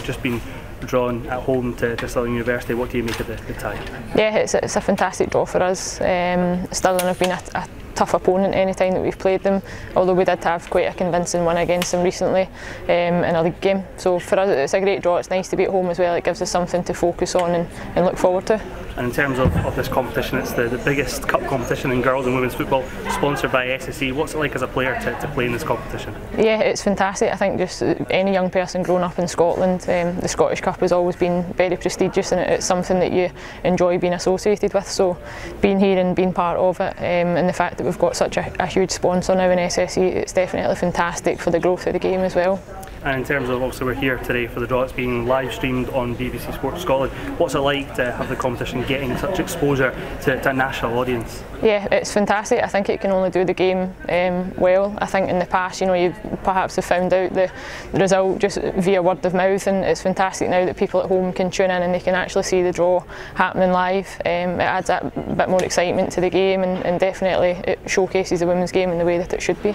you've just been drawn at home to, to Stirling University. What do you make of the, the tie? Yeah, it's, it's a fantastic draw for us. Um, Stirling have been a, a tough opponent any time that we've played them, although we did have quite a convincing win against them recently um, in a league game. So for us it's a great draw, it's nice to be at home as well, it gives us something to focus on and, and look forward to. And in terms of, of this competition, it's the, the biggest cup competition in girls and women's football, sponsored by SSE. What's it like as a player to, to play in this competition? Yeah, it's fantastic. I think just any young person growing up in Scotland, um, the Scottish Cup has always been very prestigious and it's something that you enjoy being associated with. So being here and being part of it um, and the fact that we've got such a, a huge sponsor now in SSE, it's definitely fantastic for the growth of the game as well. And in terms of obviously we're here today for the draw, it's being live streamed on BBC Sports Scotland. What's it like to have the competition getting such exposure to, to a national audience? Yeah, it's fantastic. I think it can only do the game um, well. I think in the past, you know, you perhaps have found out the, the result just via word of mouth, and it's fantastic now that people at home can tune in and they can actually see the draw happening live. Um, it adds that bit more excitement to the game, and, and definitely it showcases the women's game in the way that it should be.